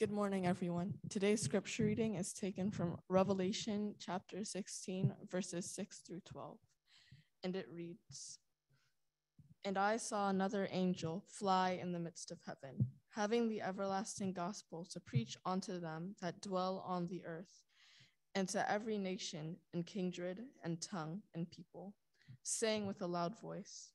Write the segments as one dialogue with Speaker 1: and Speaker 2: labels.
Speaker 1: Good morning, everyone. Today's scripture reading is taken from Revelation chapter 16, verses 6 through 12. And it reads And I saw another angel fly in the midst of heaven, having the everlasting gospel to preach unto them that dwell on the earth, and to every nation and kindred and tongue and people, saying with a loud voice,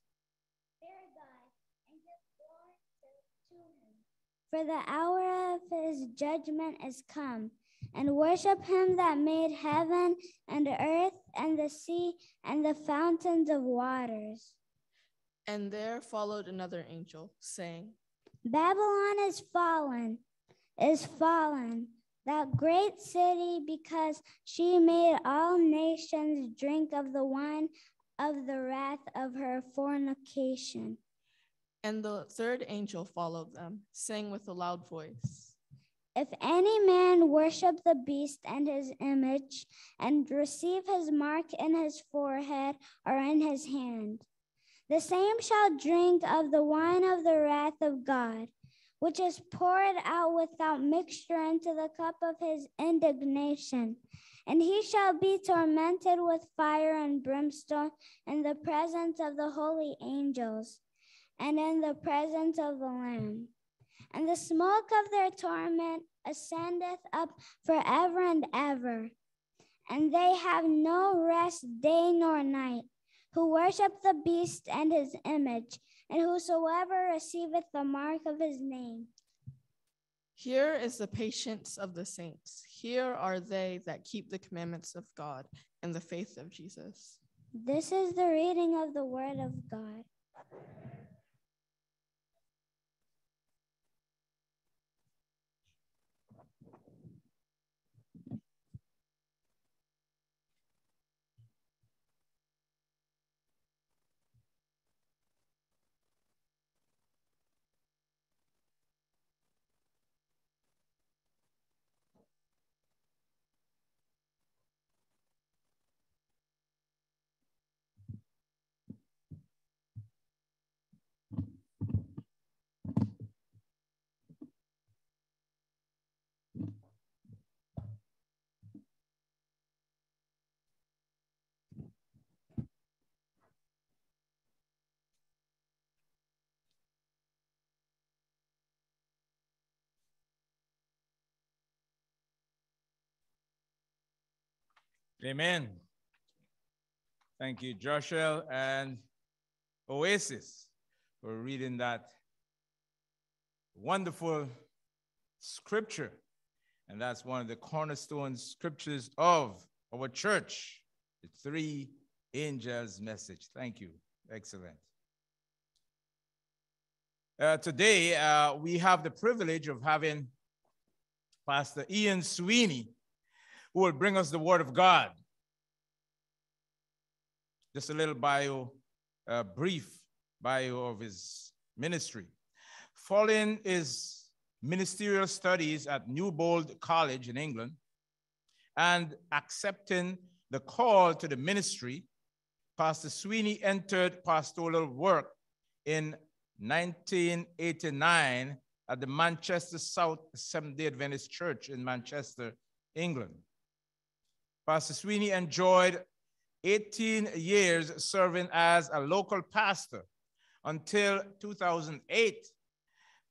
Speaker 2: For the hour of his judgment is come, and worship him that made heaven and earth and the sea and the fountains of waters.
Speaker 1: And there followed another angel, saying,
Speaker 2: Babylon is fallen, is fallen, that great city, because she made all nations drink of the wine of the wrath of her fornication.
Speaker 1: And the third angel followed them, saying with a loud voice,
Speaker 2: If any man worship the beast and his image, and receive his mark in his forehead or in his hand, the same shall drink of the wine of the wrath of God, which is poured out without mixture into the cup of his indignation. And he shall be tormented with fire and brimstone in the presence of the holy angels and in the presence of the Lamb. And the smoke of their torment ascendeth up forever and ever. And they have no rest day nor night, who worship the beast and his image, and whosoever receiveth the mark of his name.
Speaker 1: Here is the patience of the saints. Here are they that keep the commandments of God and the faith of Jesus.
Speaker 2: This is the reading of the word of God.
Speaker 3: Amen. Thank you, Joshua and Oasis, for reading that wonderful scripture. And that's one of the cornerstone scriptures of our church, the three angels message. Thank you. Excellent. Uh, today, uh, we have the privilege of having Pastor Ian Sweeney who will bring us the word of God. Just a little bio, uh, brief bio of his ministry. Following his ministerial studies at Newbold College in England and accepting the call to the ministry, Pastor Sweeney entered pastoral work in 1989 at the Manchester South Seventh day Adventist Church in Manchester, England. Pastor Sweeney enjoyed 18 years serving as a local pastor until 2008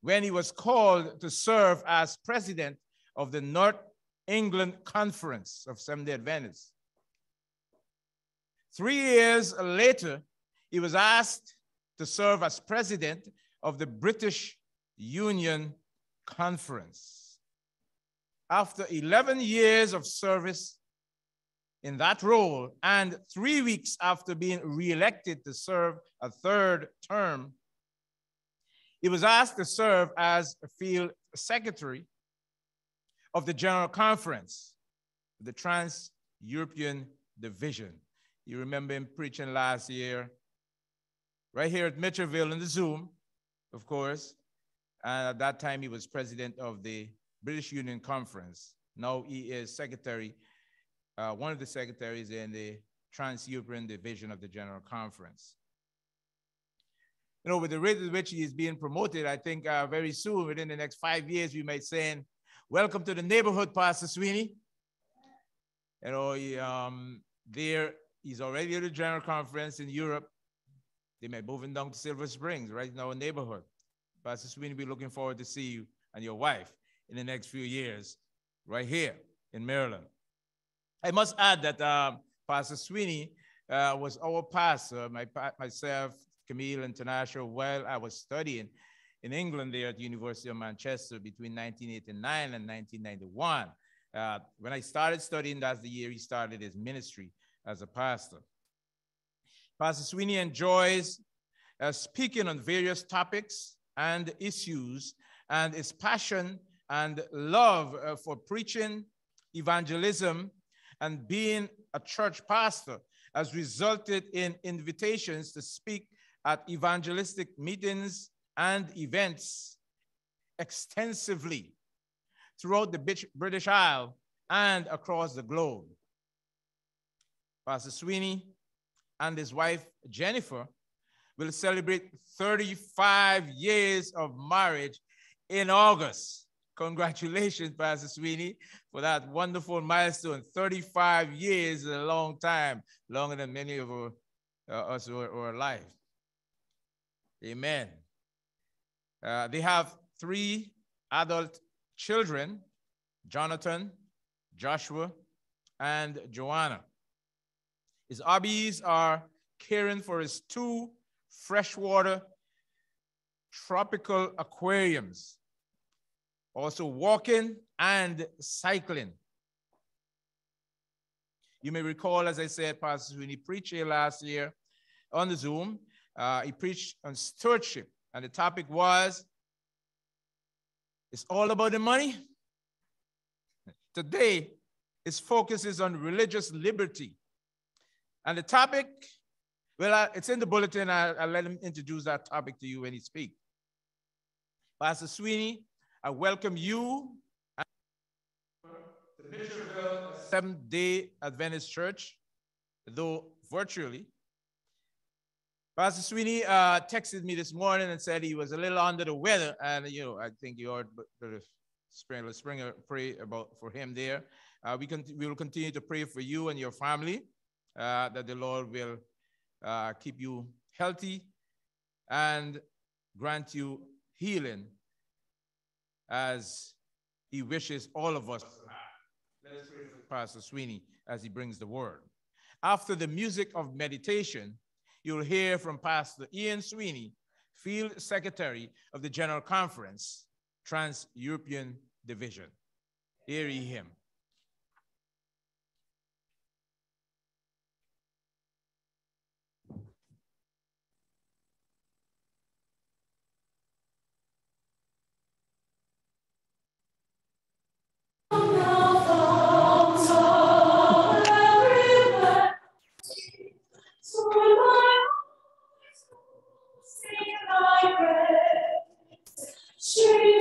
Speaker 3: when he was called to serve as president of the North England Conference of Seventh-day Adventists. Three years later, he was asked to serve as president of the British Union Conference. After 11 years of service in that role, and three weeks after being reelected to serve a third term, he was asked to serve as field secretary of the General Conference, the Trans European Division. You remember him preaching last year, right here at Mitchellville in the Zoom, of course. And at that time, he was president of the British Union Conference. Now he is secretary uh, one of the secretaries in the Trans-European Division of the General Conference. You know, with the rate at which he is being promoted, I think uh, very soon, within the next five years, we might say Welcome to the neighborhood, Pastor Sweeney. You know, he, um, there he's already at the general conference in Europe. They may moving down to Silver Springs, right in our neighborhood. Pastor Sweeney, we're looking forward to see you and your wife in the next few years, right here in Maryland. I must add that um, Pastor Sweeney uh, was our pastor, my, myself, Camille International, while I was studying in England there at the University of Manchester between 1989 and 1991. Uh, when I started studying, that's the year he started his ministry as a pastor. Pastor Sweeney enjoys uh, speaking on various topics and issues, and his passion and love uh, for preaching, evangelism, and being a church pastor has resulted in invitations to speak at evangelistic meetings and events extensively throughout the British Isle and across the globe. Pastor Sweeney and his wife, Jennifer, will celebrate 35 years of marriage in August. Congratulations, Pastor Sweeney, for that wonderful milestone. 35 years is a long time, longer than many of our, uh, us were, are alive. Amen. Uh, they have three adult children Jonathan, Joshua, and Joanna. His hobbies are caring for his two freshwater tropical aquariums, also walking and cycling. You may recall, as I said, Pastor Sweeney preached here last year on the Zoom, uh, he preached on stewardship, and the topic was it's all about the money. Today, his focus is on religious liberty. And the topic, well, it's in the bulletin. I'll, I'll let him introduce that topic to you when he speaks. Pastor Sweeney, I welcome you to Mitchellville Seventh day Adventist Church, though virtually. Pastor Sweeney uh, texted me this morning and said he was a little under the weather, and you know I think you ought to Springer, Springer pray about for him there. Uh, we can we will continue to pray for you and your family uh, that the Lord will uh, keep you healthy and grant you healing as He wishes all of us. Let's pray for Pastor Sweeney as he brings the word. After the music of meditation you'll hear from Pastor Ian Sweeney, Field Secretary of the General Conference, Trans European Division. Hear ye him.
Speaker 4: Hero.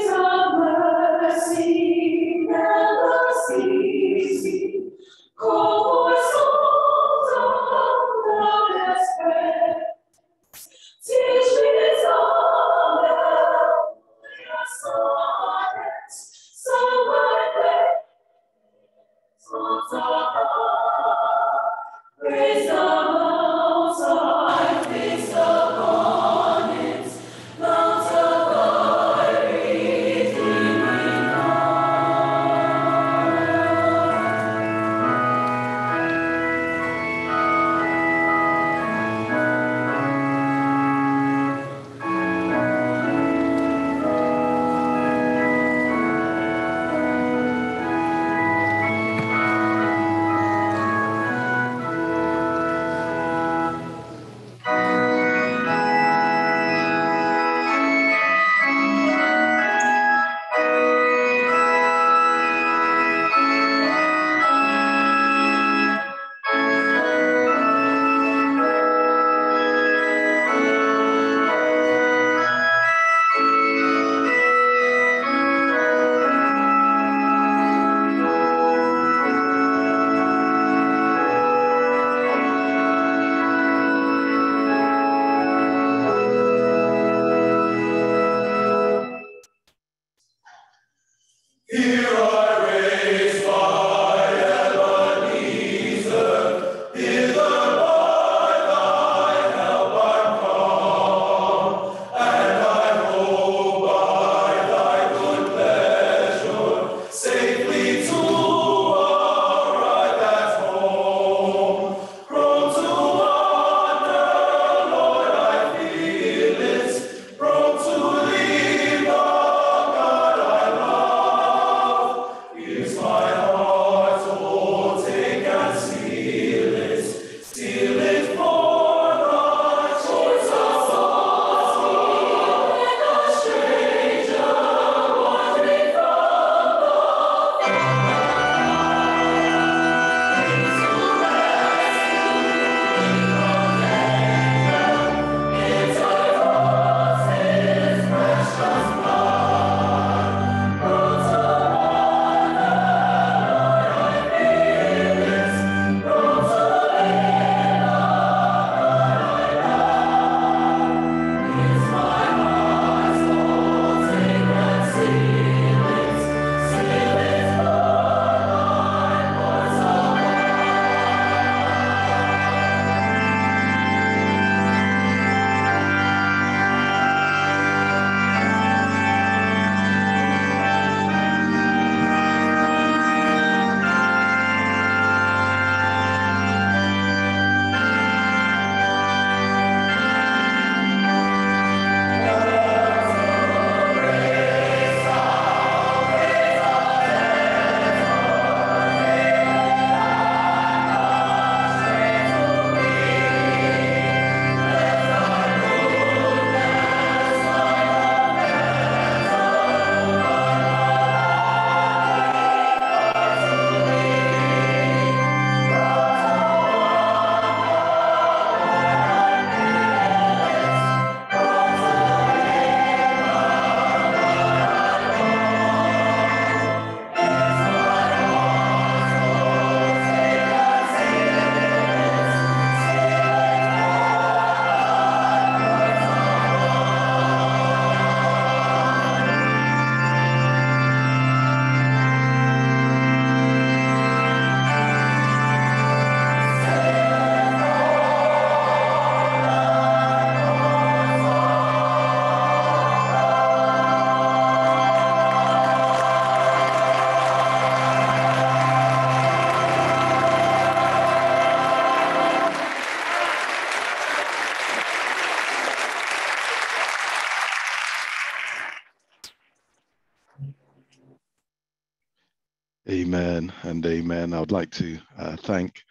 Speaker 4: Amen. I would like to uh, thank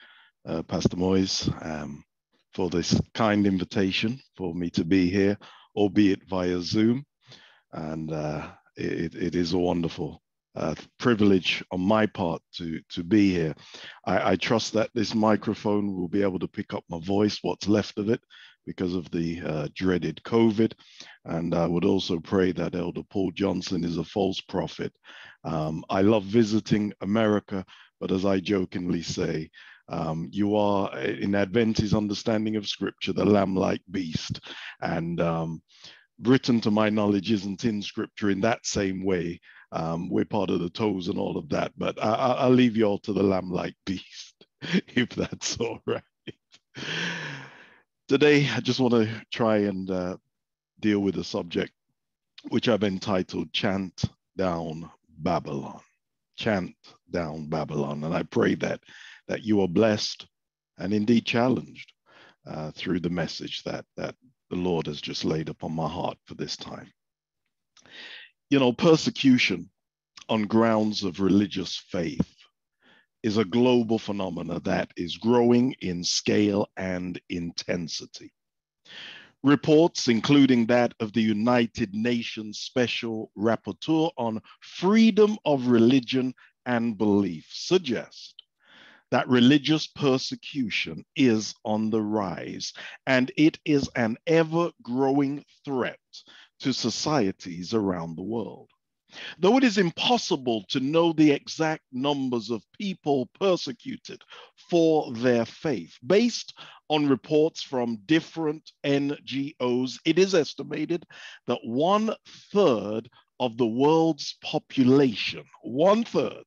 Speaker 4: uh, Pastor Moyes um, for this kind invitation for me to be here, albeit via Zoom. And uh, it, it is a wonderful uh, privilege on my part to, to be here. I, I trust that this microphone will be able to pick up my voice, what's left of it, because of the uh, dreaded COVID. And I would also pray that Elder Paul Johnson is a false prophet. Um, I love visiting America, but as I jokingly say, um, you are, in Adventist understanding of Scripture, the lamb like beast. And um, Britain, to my knowledge, isn't in Scripture in that same way. Um, we're part of the toes and all of that, but I, will leave you all to the lamb like beast, if that's all right. Today, I just want to try and uh, deal with a subject which I've entitled Chant Down Babylon. Chant Down Babylon. And I pray that, that you are blessed and indeed challenged uh, through the message that, that the Lord has just laid upon my heart for this time. You know, persecution on grounds of religious faith is a global phenomena that is growing in scale and intensity. Reports, including that of the United Nations Special Rapporteur on Freedom of Religion and Belief, suggest that religious persecution is on the rise and it is an ever growing threat to societies around the world. Though it is impossible to know the exact numbers of people persecuted for their faith, based on reports from different NGOs, it is estimated that one third of the world's population, one third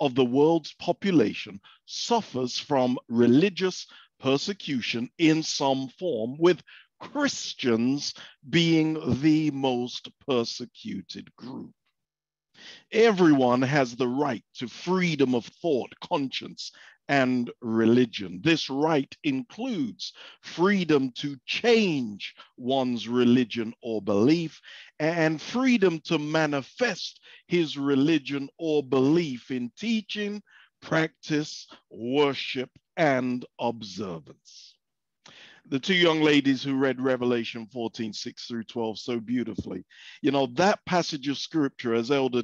Speaker 4: of the world's population suffers from religious persecution in some form, with Christians being the most persecuted group. Everyone has the right to freedom of thought, conscience, and religion. This right includes freedom to change one's religion or belief and freedom to manifest his religion or belief in teaching, practice, worship, and observance the two young ladies who read Revelation 14, 6 through 12 so beautifully. You know, that passage of scripture, as Elder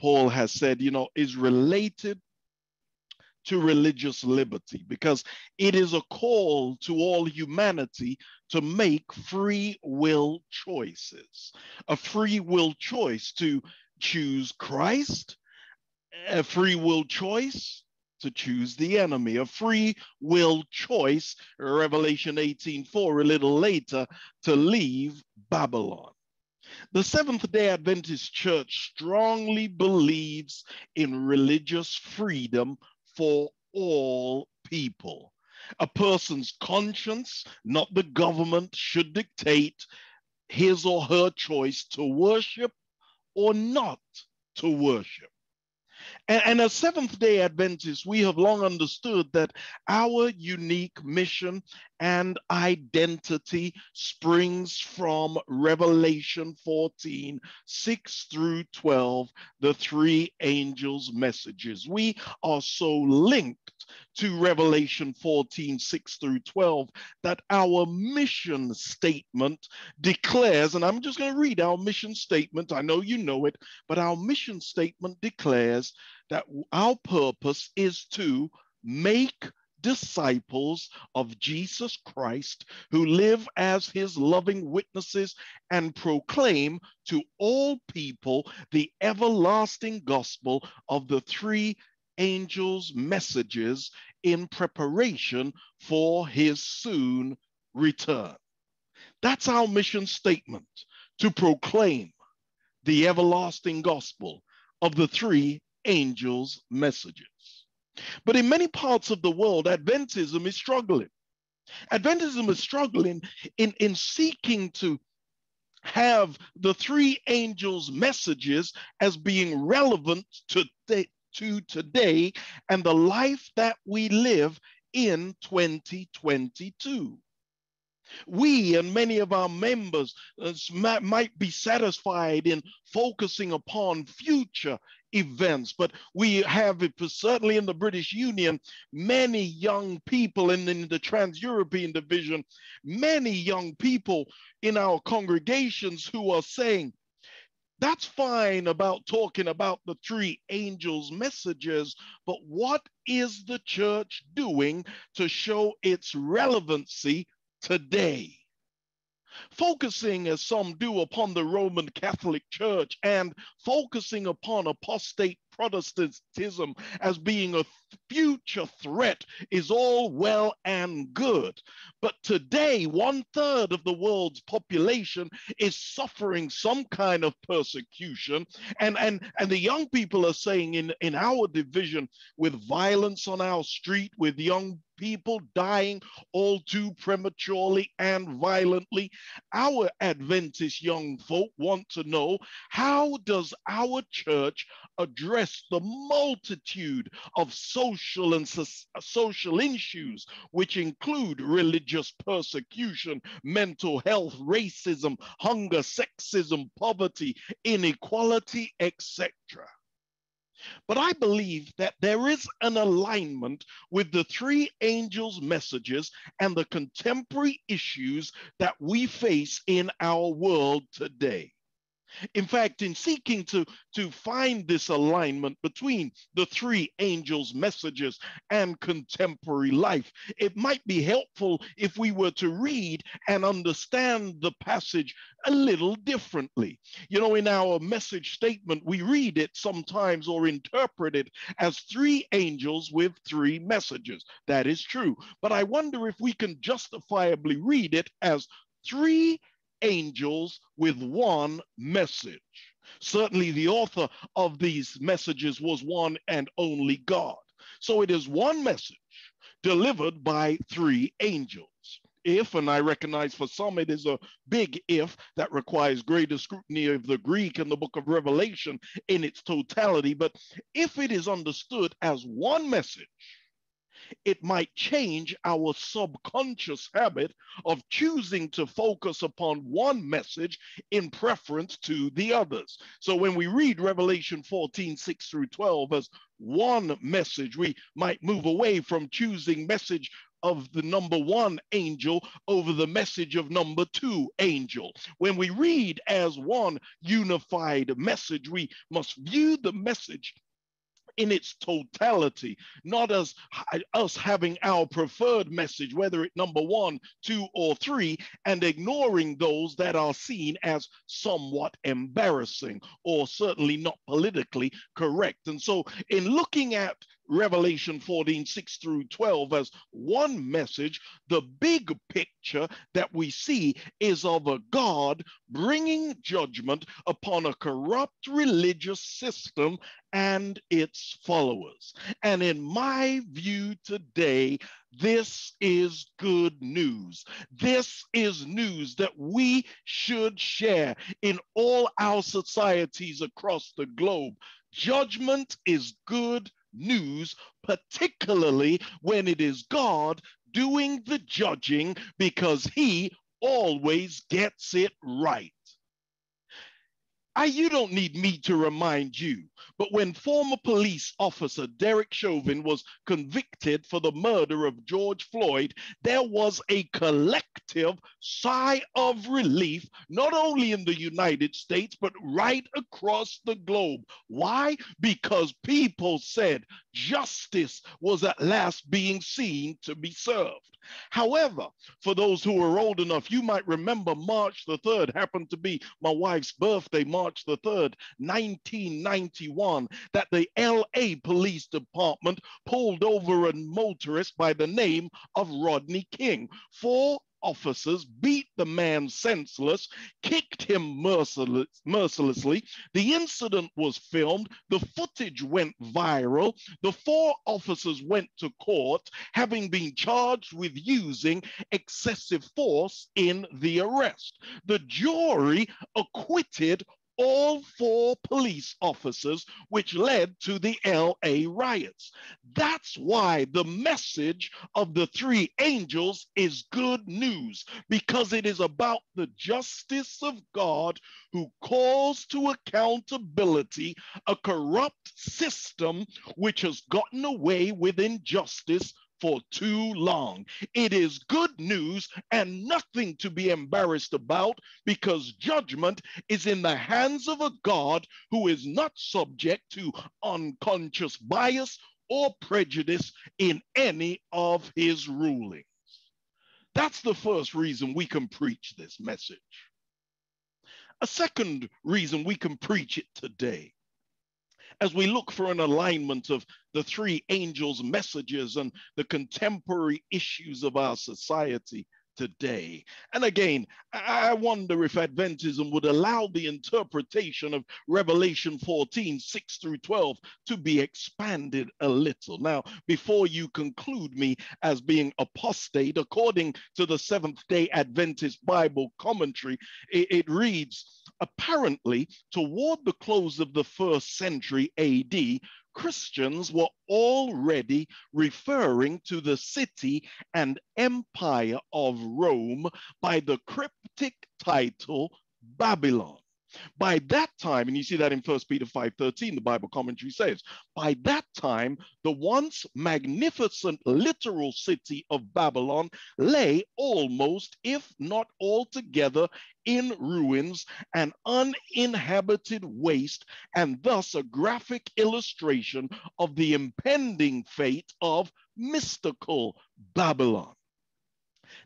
Speaker 4: Paul has said, you know, is related to religious liberty because it is a call to all humanity to make free will choices, a free will choice to choose Christ, a free will choice to choose the enemy, a free will choice, Revelation 18:4 a little later, to leave Babylon. The Seventh day Adventist Church strongly believes in religious freedom for all people. A person's conscience, not the government, should dictate his or her choice to worship or not to worship. And, and as Seventh day Adventists, we have long understood that our unique mission and identity springs from Revelation 14, 6 through 12, the three angels' messages. We are so linked to Revelation 14, 6 through 12, that our mission statement declares, and I'm just going to read our mission statement. I know you know it, but our mission statement declares that our purpose is to make disciples of Jesus Christ who live as his loving witnesses and proclaim to all people the everlasting gospel of the three angels' messages in preparation for his soon return. That's our mission statement to proclaim the everlasting gospel of the three angels' messages. But in many parts of the world, Adventism is struggling. Adventism is struggling in, in seeking to have the three angels' messages as being relevant to, to today and the life that we live in 2022. We and many of our members uh, might be satisfied in focusing upon future events. But we have it certainly in the British Union, many young people in, in the Trans European division, many young people in our congregations who are saying, that's fine about talking about the three angels' messages, but what is the church doing to show its relevancy today? Focusing, as some do, upon the Roman Catholic Church and focusing upon apostate Protestantism as being a future threat is all well and good. But today, one third of the world's population is suffering some kind of persecution. And, and, and the young people are saying in, in our division, with violence on our street, with young people dying all too prematurely and violently. Our Adventist young folk want to know how does our church address the multitude of social and so social issues, which include religious persecution, mental health, racism, hunger, sexism, poverty, inequality, etc. But I believe that there is an alignment with the three angels' messages and the contemporary issues that we face in our world today. In fact, in seeking to, to find this alignment between the three angels' messages and contemporary life, it might be helpful if we were to read and understand the passage a little differently. You know, in our message statement, we read it sometimes or interpret it as three angels with three messages. That is true. But I wonder if we can justifiably read it as three angels with one message. Certainly, the author of these messages was one and only God. So it is one message delivered by three angels. If, and I recognize for some it is a big if that requires greater scrutiny of the Greek and the book of Revelation in its totality, but if it is understood as one message, it might change our subconscious habit of choosing to focus upon one message in preference to the others. So when we read Revelation 14, 6 through 12 as one message, we might move away from choosing message of the number one angel over the message of number two angel. When we read as one unified message, we must view the message in its totality, not as us having our preferred message, whether it number one, two, or three, and ignoring those that are seen as somewhat embarrassing or certainly not politically correct. And so, in looking at Revelation 14, 6 through 12 as one message, the big picture that we see is of a God bringing judgment upon a corrupt religious system and its followers. And in my view today, this is good news. This is news that we should share in all our societies across the globe. Judgment is good news, particularly when it is God doing the judging because he always gets it right. I, you don't need me to remind you, but when former police officer Derek Chauvin was convicted for the murder of George Floyd, there was a collective sigh of relief, not only in the United States, but right across the globe. Why? Because people said justice was at last being seen to be served. However, for those who are old enough, you might remember March the 3rd happened to be my wife's birthday, March the 3rd, 1991, that the LA Police Department pulled over a motorist by the name of Rodney King Four officers beat the man senseless, kicked him merciless, mercilessly. The incident was filmed. The footage went viral. The four officers went to court, having been charged with using excessive force in the arrest. The jury acquitted all four police officers, which led to the LA riots. That's why the message of the three angels is good news, because it is about the justice of God who calls to accountability a corrupt system which has gotten away with injustice for too long. It is good news and nothing to be embarrassed about because judgment is in the hands of a God who is not subject to unconscious bias or prejudice in any of his rulings. That's the first reason we can preach this message. A second reason we can preach it today as we look for an alignment of the three angels' messages and the contemporary issues of our society today. And again, I wonder if Adventism would allow the interpretation of Revelation 14, 6 through 12 to be expanded a little. Now, before you conclude me as being apostate, according to the Seventh day Adventist Bible commentary, it, it reads, apparently, toward the close of the first century AD, Christians were already referring to the city and empire of Rome by the cryptic title Babylon. By that time, and you see that in First Peter 5:13, the Bible commentary says, by that time, the once magnificent literal city of Babylon lay almost, if not altogether, in ruins, an uninhabited waste, and thus a graphic illustration of the impending fate of mystical Babylon.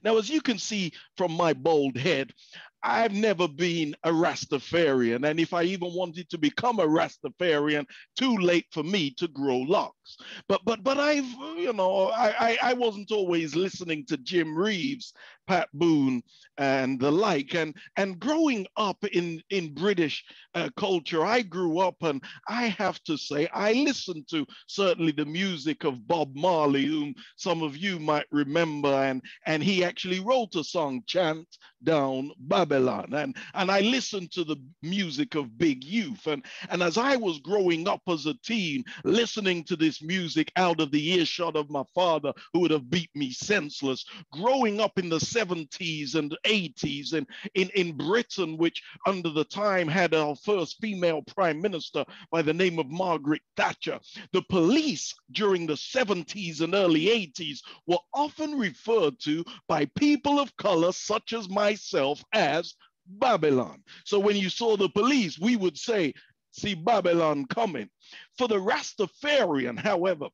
Speaker 4: Now, as you can see from my bold head, I've never been a Rastafarian. And if I even wanted to become a Rastafarian, too late for me to grow locks. But but but I've, you know, I, I, I wasn't always listening to Jim Reeves, Pat Boone, and the like. And and growing up in, in British uh, culture, I grew up and I have to say, I listened to certainly the music of Bob Marley, whom some of you might remember. And, and he actually wrote a song, Chant Down Babylon. And, and I listened to the music of Big Youth. And, and as I was growing up as a teen, listening to this music out of the earshot of my father, who would have beat me senseless, growing up in the 70s and 80s and in, in Britain, which under the time had our first female prime minister by the name of Margaret Thatcher. The police during the 70s and early 80s were often referred to by people of color, such as myself, as Babylon. So when you saw the police, we would say, see Babylon coming. For the Rastafarian, however,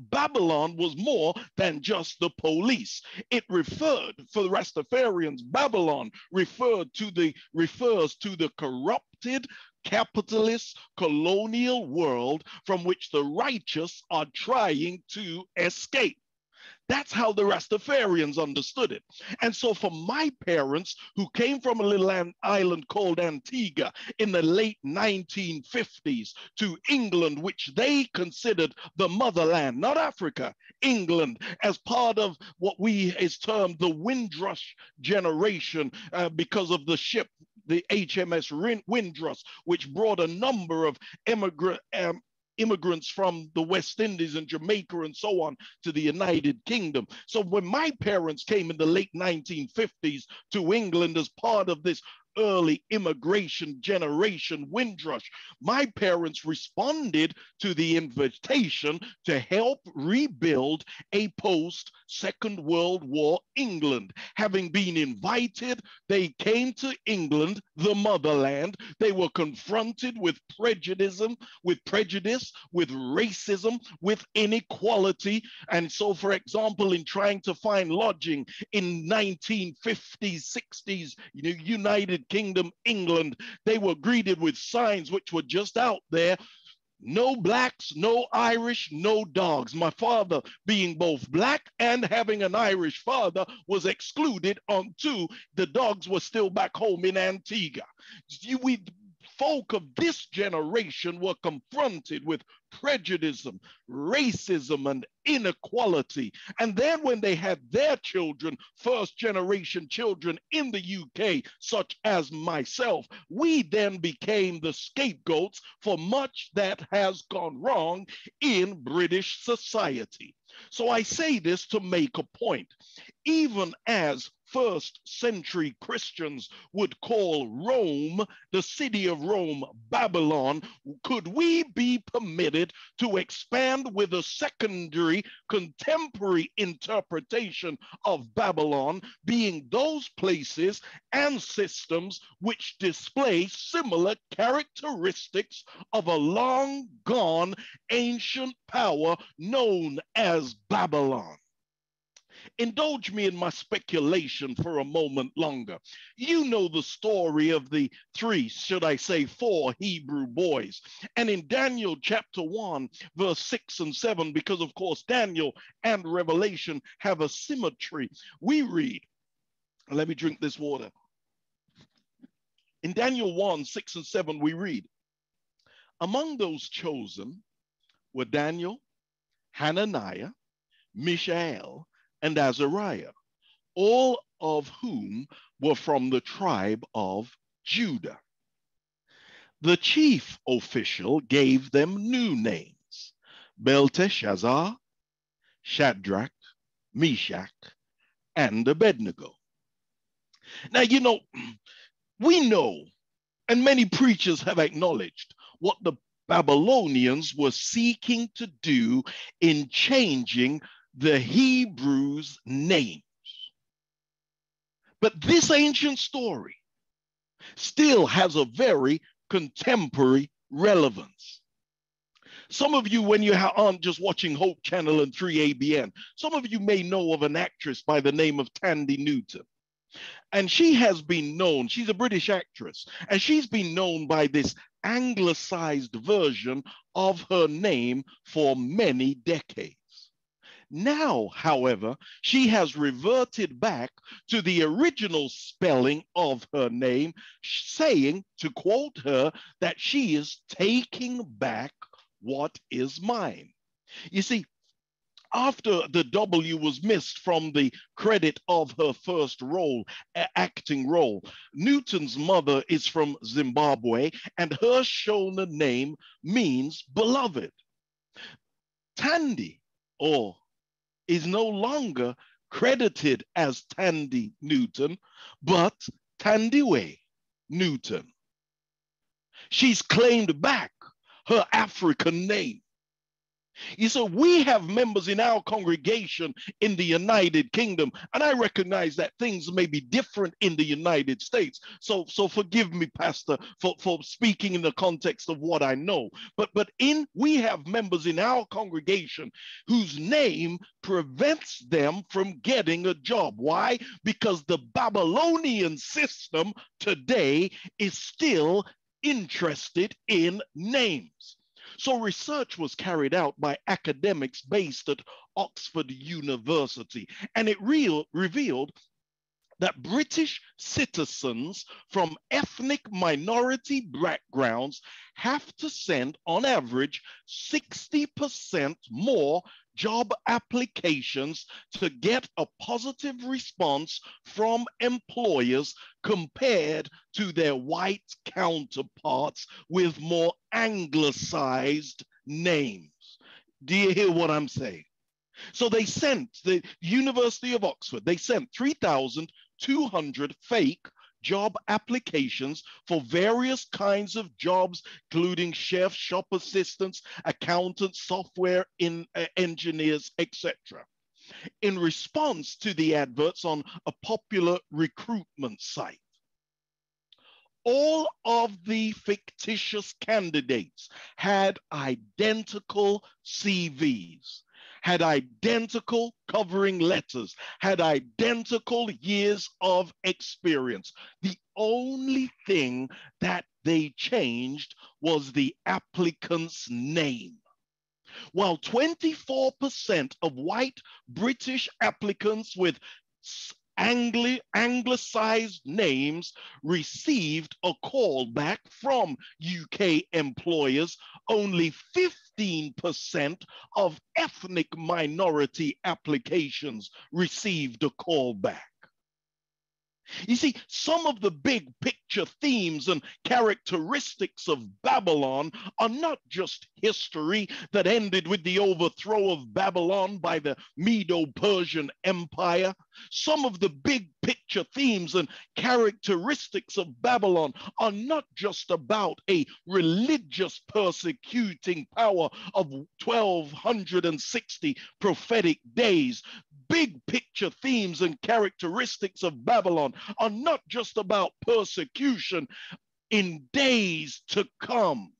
Speaker 4: Babylon was more than just the police. It referred, for the Rastafarians, Babylon referred to the refers to the corrupted capitalist colonial world from which the righteous are trying to escape. That's how the Rastafarians understood it. And so, for my parents, who came from a little island called Antigua in the late 1950s to England, which they considered the motherland, not Africa, England, as part of what we is termed the Windrush generation uh, because of the ship the HMS Windrush, which brought a number of immigrant um, immigrants from the West Indies and Jamaica and so on to the United Kingdom. So when my parents came in the late 1950s to England as part of this early immigration generation Windrush. My parents responded to the invitation to help rebuild a post Second World War England. Having been invited, they came to England, the motherland. They were confronted with prejudice, with prejudice, with racism, with inequality. And so, for example, in trying to find lodging in 1950s, 60s, you know, United Kingdom, England, they were greeted with signs which were just out there no blacks, no Irish, no dogs. My father, being both black and having an Irish father, was excluded on two. The dogs were still back home in Antigua. We folk of this generation were confronted with prejudice, racism, and inequality. And then when they had their children, first generation children in the UK, such as myself, we then became the scapegoats for much that has gone wrong in British society. So I say this to make a point. Even as first century Christians would call Rome, the city of Rome, Babylon, could we be permitted to expand with a secondary contemporary interpretation of Babylon being those places and systems which display similar characteristics of a long gone ancient power known as Babylon? Indulge me in my speculation for a moment longer. You know the story of the three, should I say, four Hebrew boys. And in Daniel chapter 1, verse 6 and 7, because of course Daniel and Revelation have a symmetry, we read, let me drink this water. In Daniel 1, 6 and 7, we read, Among those chosen were Daniel, Hananiah, Mishael, and Azariah, all of whom were from the tribe of Judah. The chief official gave them new names Belteshazzar, Shadrach, Meshach, and Abednego. Now, you know, we know, and many preachers have acknowledged, what the Babylonians were seeking to do in changing the Hebrews' names. But this ancient story still has a very contemporary relevance. Some of you, when you aren't just watching Hope Channel and 3ABN, some of you may know of an actress by the name of Thandie Newton. And she has been known, she's a British actress, and she's been known by this anglicized version of her name for many decades. Now, however, she has reverted back to the original spelling of her name, saying, to quote her, that she is taking back what is mine. You see, after the W was missed from the credit of her first role, acting role, Newton's mother is from Zimbabwe and her Shona name means beloved. Thandie, or is no longer credited as Thandie Newton, but Thandiwe Newton. She's claimed back her African name. You see, we have members in our congregation in the United Kingdom, and I recognize that things may be different in the United States. So, so forgive me, Pastor, for, for speaking in the context of what I know. But but in we have members in our congregation whose name prevents them from getting a job. Why? Because the Babylonian system today is still interested in names. So research was carried out by academics based at Oxford University, and it revealed that British citizens from ethnic minority backgrounds have to send, on average, 60% more job applications to get a positive response from employers compared to their white counterparts with more anglicized names. Do you hear what I'm saying? So they sent the University of Oxford, they sent 3,200 fake job applications for various kinds of jobs, including chefs, shop assistants, accountants, software in, uh, engineers, etc. In response to the adverts on a popular recruitment site, all of the fictitious candidates had identical CVs had identical covering letters, had identical years of experience. The only thing that they changed was the applicant's name. While 24% of white British applicants with Angli- anglicized names received a call back from UK employers. Only 15% of ethnic minority applications received a call back. You see, some of the big picture themes and characteristics of Babylon are not just history that ended with the overthrow of Babylon by the Medo Persian Empire. Some of the big picture themes and characteristics of Babylon are not just about a religious persecuting power of 1260 prophetic days big picture themes and characteristics of Babylon are not just about persecution in days to come.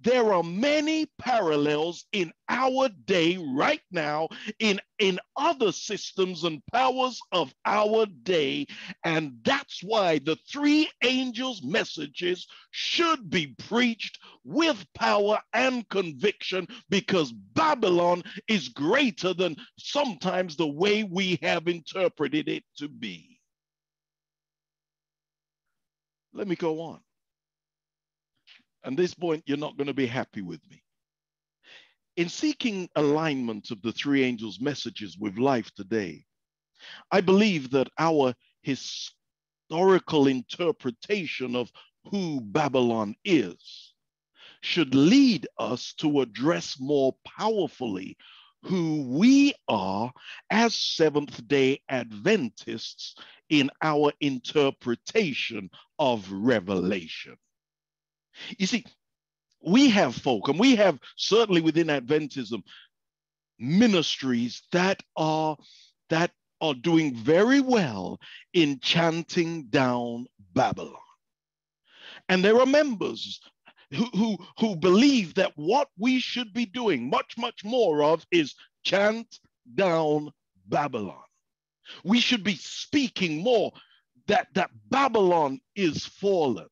Speaker 4: There are many parallels in our day right now in, in other systems and powers of our day. And that's why the three angels' messages should be preached with power and conviction because Babylon is greater than sometimes the way we have interpreted it to be. Let me go on. And this point, you're not going to be happy with me. In seeking alignment of the three angels' messages with life today, I believe that our historical interpretation of who Babylon is should lead us to address more powerfully who we are as Seventh day Adventists in our interpretation of Revelation. You see, we have folk, and we have certainly within Adventism ministries that are that are doing very well in chanting down Babylon. And there are members who, who, who believe that what we should be doing much, much more of is chant down Babylon. We should be speaking more that, that Babylon is fallen.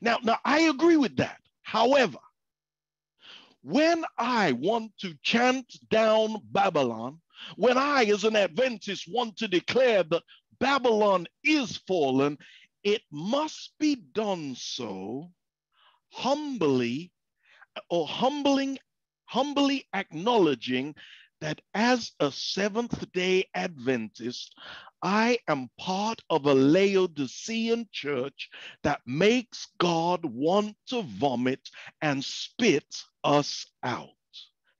Speaker 4: Now, now I agree with that. However, when I want to chant down Babylon, when I, as an Adventist, want to declare that Babylon is fallen, it must be done so humbly or humbling, humbly acknowledging that as a Seventh day Adventist, I am part of a Laodicean church that makes God want to vomit and spit us out.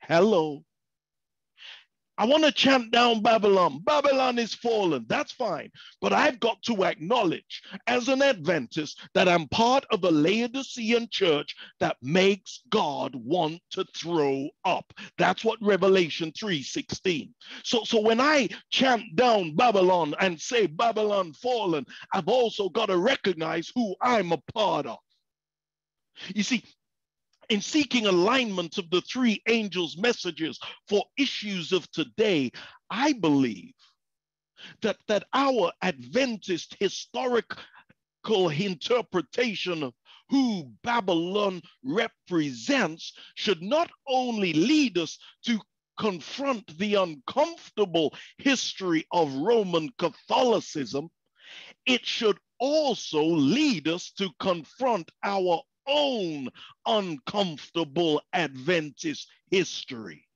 Speaker 4: Hello. I want to chant down Babylon. Babylon is fallen. That's fine. But I've got to acknowledge as an Adventist that I'm part of a Laodicean church that makes God want to throw up. That's what Revelation 3:16. So, so when I chant down Babylon and say Babylon fallen, I've also got to recognize who I'm a part of. You see, in seeking alignment of the three angels' messages for issues of today, I believe that, that our Adventist historical interpretation of who Babylon represents should not only lead us to confront the uncomfortable history of Roman Catholicism, it should also lead us to confront our own uncomfortable Adventist history.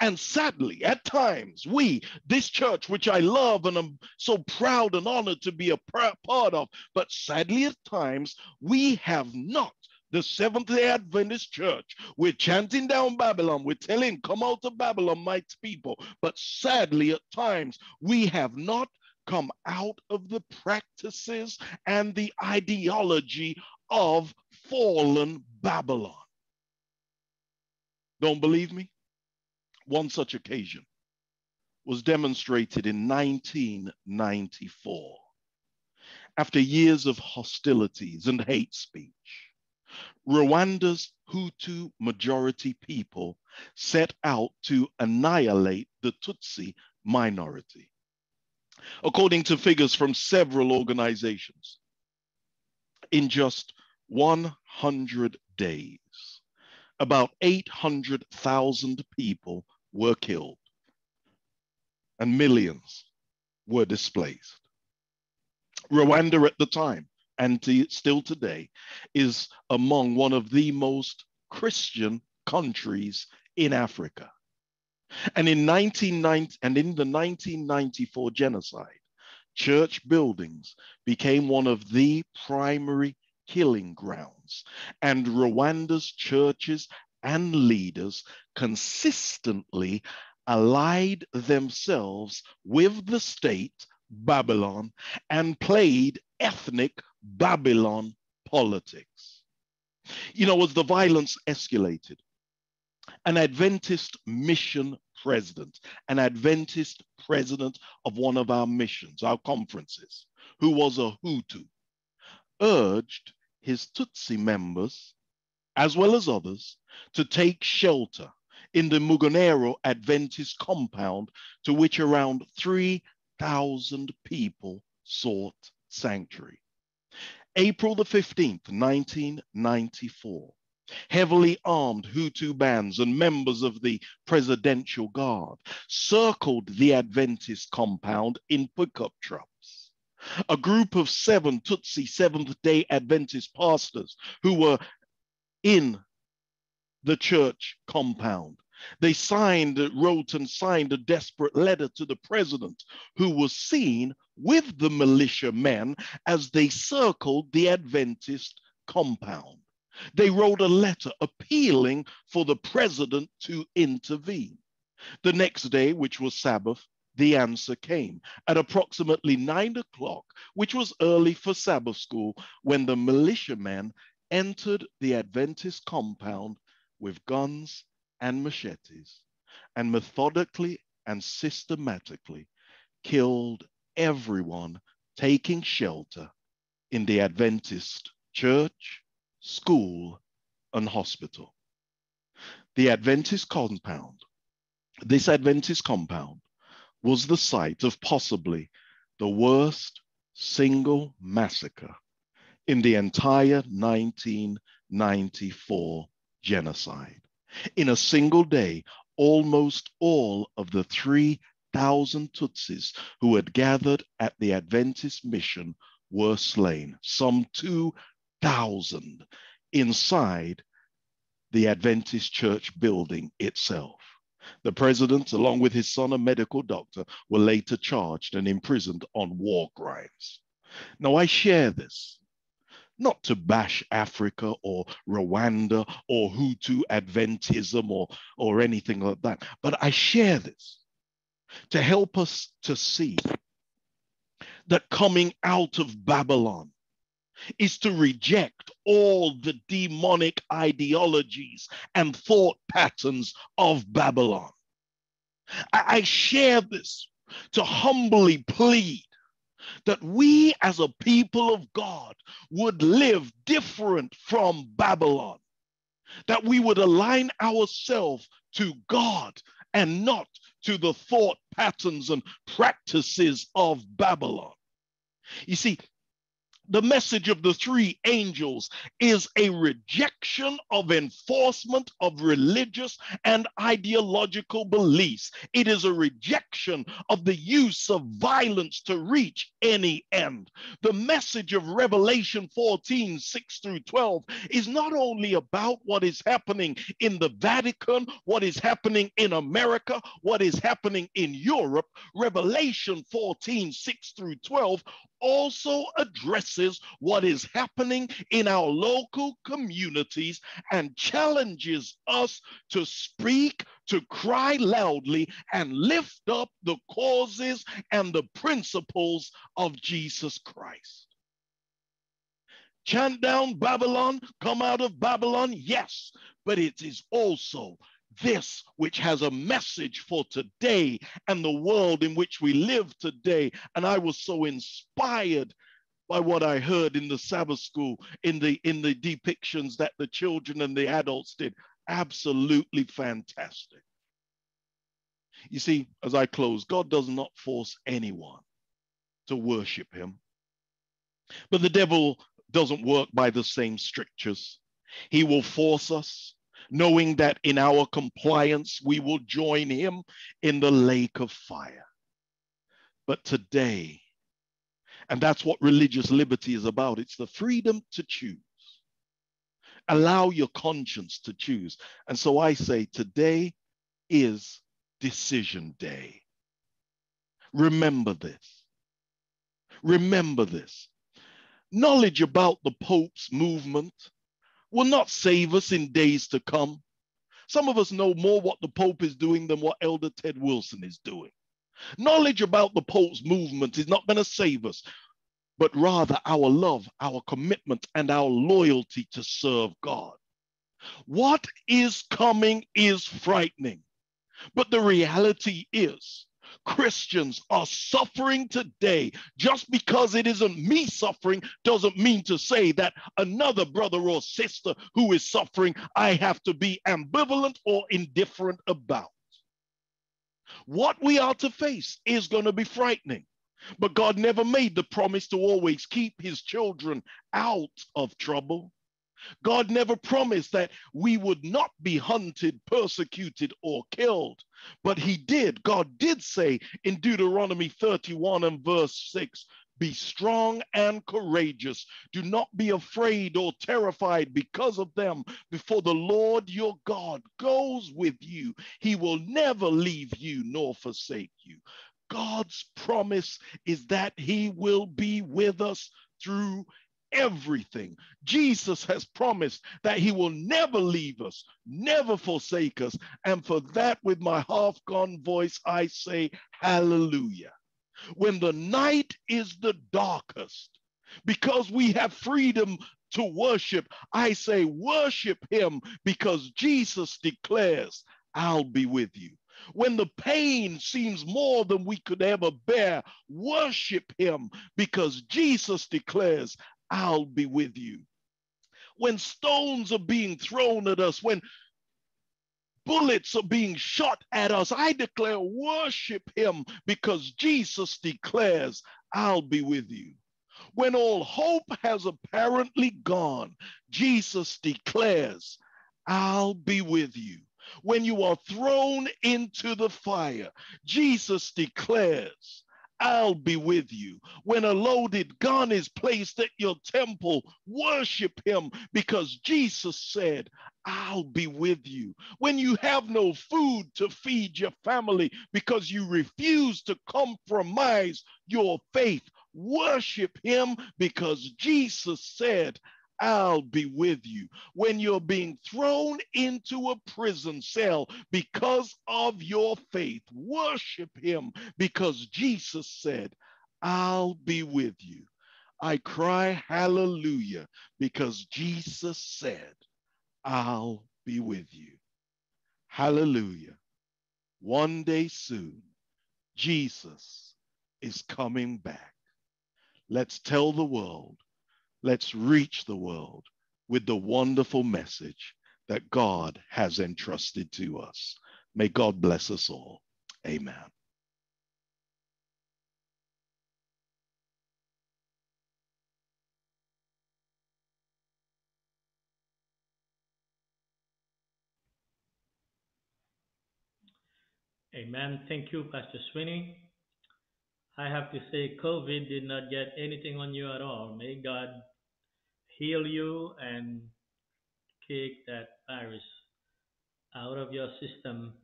Speaker 4: And sadly, at times, we, this church, which I love and I'm so proud and honored to be a part of, but sadly, at times, we have not the Seventh day Adventist church. We're chanting down Babylon. We're telling, come out of Babylon, my people. But sadly, at times, we have not come out of the practices and the ideology of fallen Babylon. Don't believe me? One such occasion was demonstrated in 1994. After years of hostilities and hate speech, Rwanda's Hutu majority people set out to annihilate the Tutsi minority. According to figures from several organizations, in just 100 days, about 800,000 people were killed and millions were displaced. Rwanda at the time and to, still today is among one of the most Christian countries in Africa. And in 1990 and in the 1994 genocide, church buildings became one of the primary killing grounds. And Rwanda's churches and leaders consistently allied themselves with the state, Babylon, and played ethnic Babylon politics. You know, as the violence escalated, an Adventist mission president, an Adventist president of one of our missions, our conferences, who was a Hutu, urged his Tutsi members, as well as others, to take shelter in the Mugonero Adventist compound to which around 3,000 people sought sanctuary. April the 15th, 1994, heavily armed Hutu bands and members of the Presidential Guard circled the Adventist compound in pickup trucks. A group of seven Tutsi Seventh day Adventist pastors who were in the church compound they signed, wrote, and signed a desperate letter to the president, who was seen with the militia men as they circled the Adventist compound. They wrote a letter appealing for the president to intervene. The next day, which was Sabbath, the answer came at approximately nine o'clock, which was early for Sabbath school, when the militiamen entered the Adventist compound with guns and machetes and methodically and systematically killed everyone taking shelter in the Adventist church, school, and hospital. The Adventist compound, this Adventist compound, was the site of possibly the worst single massacre in the entire 1994 genocide. In a single day, almost all of the 3,000 Tutsis who had gathered at the Adventist mission were slain, some 2,000 inside the Adventist church building itself. The president, along with his son, a medical doctor, were later charged and imprisoned on war crimes. Now, I share this not to bash Africa or Rwanda or Hutu Adventism or, or anything like that, but I share this to help us to see that coming out of Babylon is to reject all the demonic ideologies and thought patterns of Babylon. I, share this to humbly plead that we as a people of God would live different from Babylon, that we would align ourselves to God and not to the thought patterns and practices of Babylon. You see, the message of the three angels is a rejection of enforcement of religious and ideological beliefs. It is a rejection of the use of violence to reach any end. The message of Revelation 14, 6 through 12 is not only about what is happening in the Vatican, what is happening in America, what is happening in Europe. Revelation 14, 6 through 12 also addresses what is happening in our local communities and challenges us to speak, to cry loudly, and lift up the causes and the principles of Jesus Christ. Chant down Babylon, come out of Babylon, yes, but it is also this which has a message for today and the world in which we live today. And I was so inspired by what I heard in the Sabbath school, in the in the depictions that the children and the adults did. Absolutely fantastic. You see, as I close, God does not force anyone to worship him. But the devil doesn't work by the same strictures. He will force us knowing that in our compliance we will join him in the lake of fire. But today, And that's what religious liberty is about. It's the freedom to choose. Allow your conscience to choose. And so I say today is decision day. Remember this. Remember this. Knowledge about the Pope's movement will not save us in days to come. Some of us know more what the Pope is doing than what Elder Ted Wilson is doing. Knowledge about the Pope's movement is not going to save us, but rather our love, our commitment, and our loyalty to serve God. What is coming is frightening, but the reality is Christians are suffering today. Just because it isn't me suffering doesn't mean to say that another brother or sister who is suffering, I have to be ambivalent or indifferent about. What we are to face is going to be frightening. But God never made the promise to always keep his children out of trouble. God never promised that we would not be hunted, persecuted, or killed, but He did. God did say in Deuteronomy 31 and verse 6 be strong and courageous. Do not be afraid or terrified because of them, before the Lord your God goes with you. He will never leave you nor forsake you. God's promise is that He will be with us through everything. Jesus has promised that he will never leave us, never forsake us. And for that, with my half gone voice, I say, Hallelujah. When the night is the darkest, because we have freedom to worship, I say, worship him because Jesus declares, I'll be with you. When the pain seems more than we could ever bear, worship him because Jesus declares, I'll be with you. When stones are being thrown at us, when bullets are being shot at us, I declare, worship him because Jesus declares, I'll be with you. When all hope has apparently gone, Jesus declares, I'll be with you. When you are thrown into the fire, Jesus declares, I'll be with you. When a loaded gun is placed at your temple, worship him because Jesus said, I'll be with you. When you have no food to feed your family because you refuse to compromise your faith, worship him because Jesus said, I'll be with you. When you're being thrown into a prison cell because of your faith, worship him because Jesus said, I'll be with you. I cry hallelujah because Jesus said, I'll be with you. Hallelujah. One day soon, Jesus is coming back. Let's tell the world Let's reach the world with the wonderful message that God has entrusted to us. May God bless us all. Amen.
Speaker 5: Amen. Thank you, Pastor Sweeney. I have to say, COVID did not get anything on you at all. May God heal you and kick that virus out of your system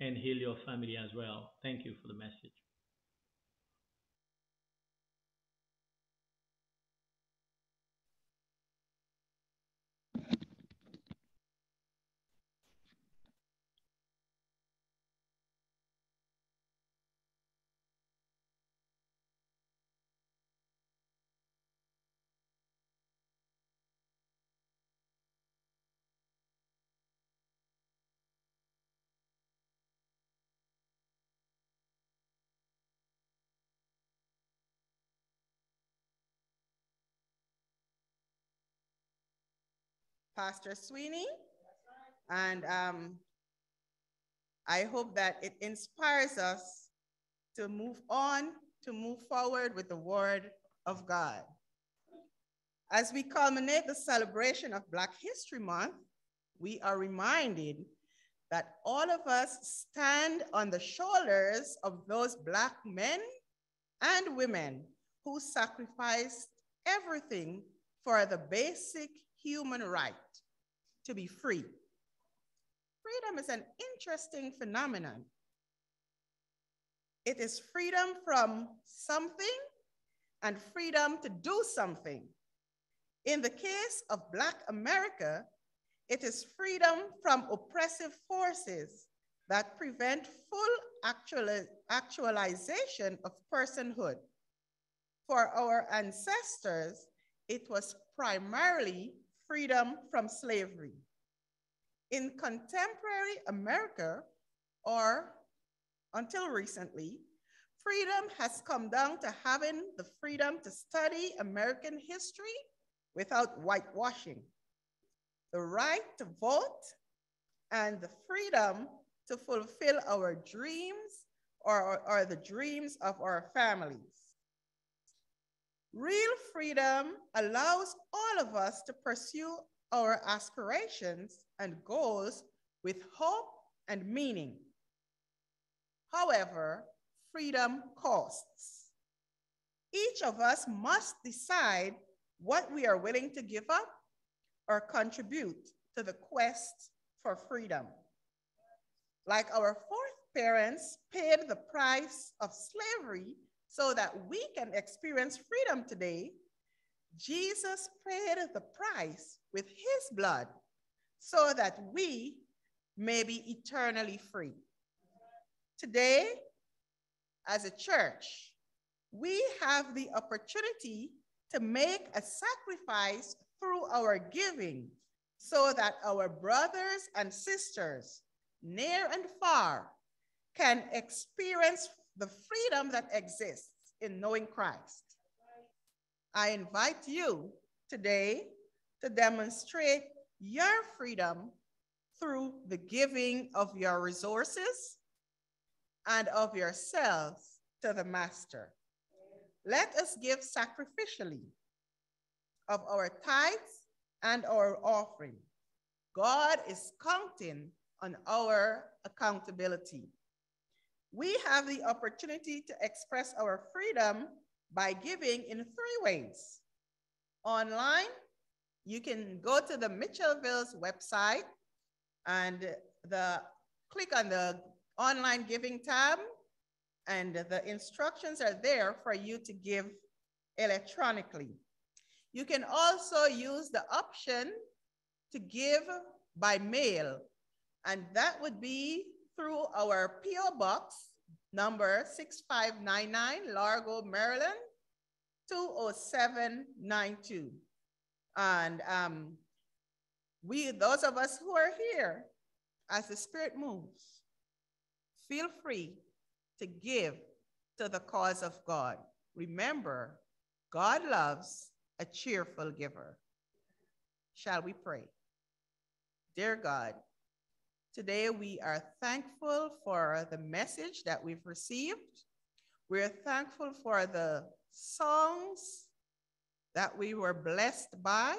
Speaker 5: and heal your family as well. Thank you for the message.
Speaker 6: Pastor Sweeney. And um, I hope that it inspires us to move on, to move forward with the word of God. As we culminate the celebration of Black History Month, we are reminded that all of us stand on the shoulders of those Black men and women who sacrificed everything for the basic human right to be free. Freedom is an interesting phenomenon. It is freedom from something and freedom to do something. In the case of Black America, it is freedom from oppressive forces that prevent full actualization of personhood. For our ancestors, it was primarily freedom from slavery. In contemporary America, or until recently, freedom has come down to having the freedom to study American history without whitewashing, the right to vote, and the freedom to fulfill our dreams or, or the dreams of our families. Real freedom allows all of us to pursue our aspirations and goals with hope and meaning. However, freedom costs. Each of us must decide what we are willing to give up or contribute to the quest for freedom. Like our fourth parents paid the price of slavery so that we can experience freedom today, Jesus paid the price with his blood so that we may be eternally free. Today, as a church, we have the opportunity to make a sacrifice through our giving so that our brothers and sisters, near and far, can experience the freedom that exists in knowing Christ. I invite you today to demonstrate your freedom through the giving of your resources and of yourselves to the Master. Let us give sacrificially of our tithes and our offering. God is counting on our accountability. We have the opportunity to express our freedom by giving in three ways. Online, you can go to the Mitchellville's website and the click on the online giving tab and the instructions are there for you to give electronically. You can also use the option to give by mail, and that would be through our PO Box number 6599, Largo, Maryland, 20792. And um, we, those of us who are here, as the Spirit moves, feel free to give to the cause of God. Remember, God loves a cheerful giver. Shall we pray? Dear God, Today, we are thankful for the message that we've received. We're thankful for the songs that we were blessed by.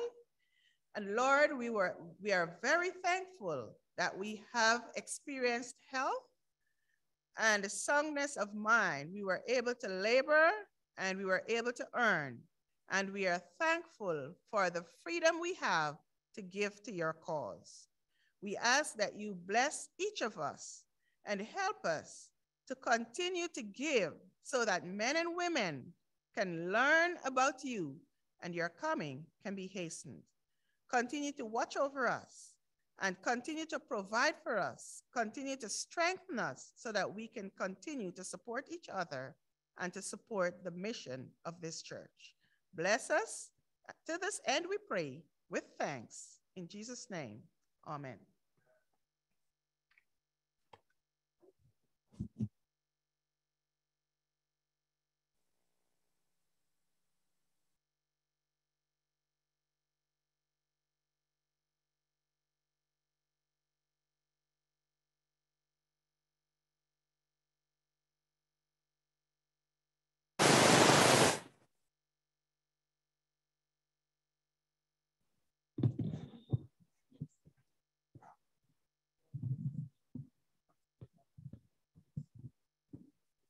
Speaker 6: And Lord, we, were, we are very thankful that we have experienced health and the soundness of mind. We were able to labor and we were able to earn. And we are thankful for the freedom we have to give to your cause. We ask that you bless each of us and help us to continue to give so that men and women can learn about you and your coming can be hastened. Continue to watch over us and continue to provide for us, continue to strengthen us so that we can continue to support each other and to support the mission of this church. Bless us. To this end, we pray with thanks. In Jesus' name, amen.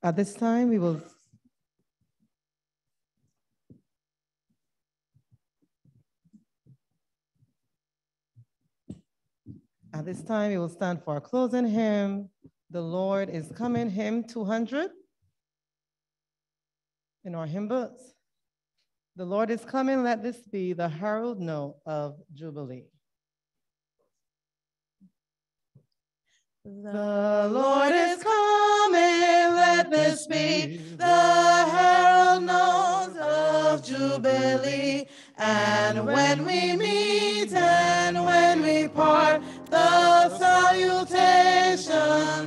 Speaker 7: At this time, we will At this time, we will stand for our closing hymn. The Lord is coming, hymn 200 in our hymn books. The Lord is coming, let this be the herald note of Jubilee.
Speaker 8: The Lord is coming, let this be the herald note of Jubilee. And when we meet and when we part, the salutation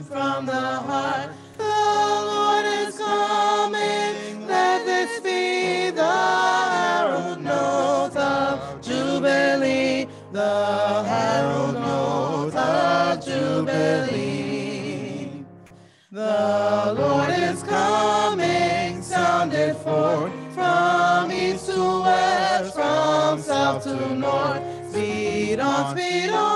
Speaker 8: from the heart. The Lord is coming, let this be the herald note of Jubilee. The herald from east to west, from south to north. Speed on, speed on,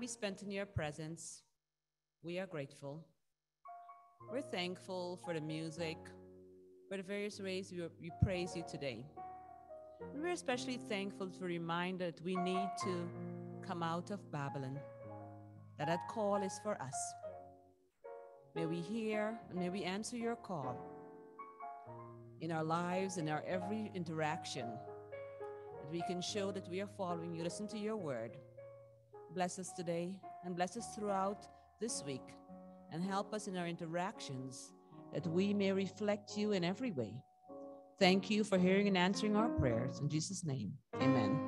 Speaker 9: We spent in your presence, we are grateful. We're thankful for the music, for the various ways we, we praise you today. We're especially thankful for the reminder that we need to come out of Babylon, that that call is for us. May we hear and may we answer your call in our lives, in our every interaction, that we can show that we are following you, listen to your word. Bless us today and bless us throughout this week and help us in our interactions that we may reflect you in every way. Thank you for hearing and answering our prayers. In Jesus' name, amen.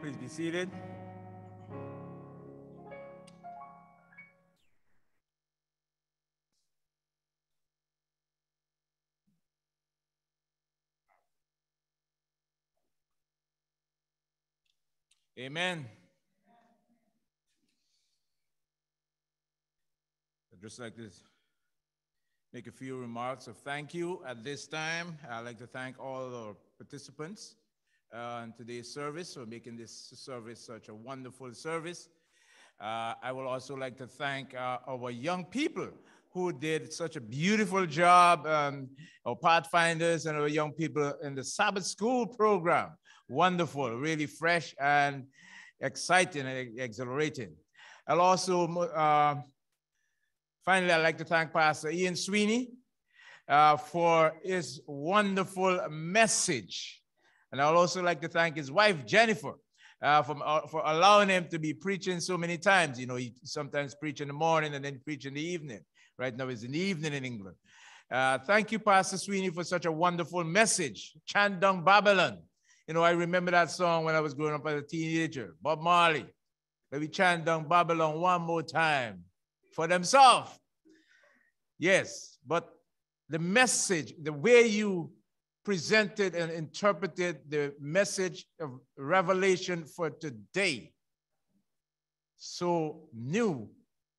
Speaker 3: Please be seated. Amen. I'd just like to make a few remarks of thank you at this time. I'd like to thank all the participants uh, in today's service for making this service such a wonderful service. Uh, I would also like to thank uh, our young people who did such a beautiful job, um, our pathfinders and our young people in the Sabbath school program. Wonderful, really fresh and exciting and exhilarating. I'll also, uh, finally, I'd like to thank Pastor Ian Sweeney uh, for his wonderful message. And I'd also like to thank his wife, Jennifer, uh, for, uh, for allowing him to be preaching so many times. You know, he sometimes preach in the morning and then preach in the evening. Right now it's in the evening in England. Uh, thank you, Pastor Sweeney, for such a wonderful message. Chant down Babylon. You know, I remember that song when I was growing up as a teenager. Bob Marley. Let me chant down Babylon one more time for themselves. Yes, but the message, the way you presented and interpreted the message of revelation for today, so new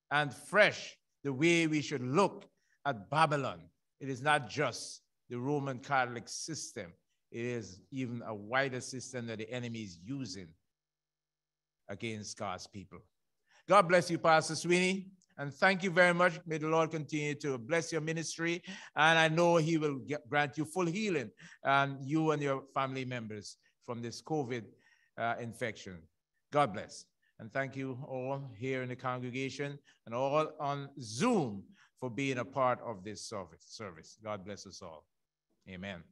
Speaker 3: and fresh, the way we should look at Babylon. It is not just the Roman Catholic system, it is even a wider system that the enemy is using against God's people. God bless you, Pastor Sweeney. And thank you very much. May the Lord continue to bless your ministry. And I know He will get, grant you full healing, and you and your family members from this COVID uh, infection. God bless. And thank you all here in the congregation and all on Zoom for being a part of this service. God bless us all. Amen.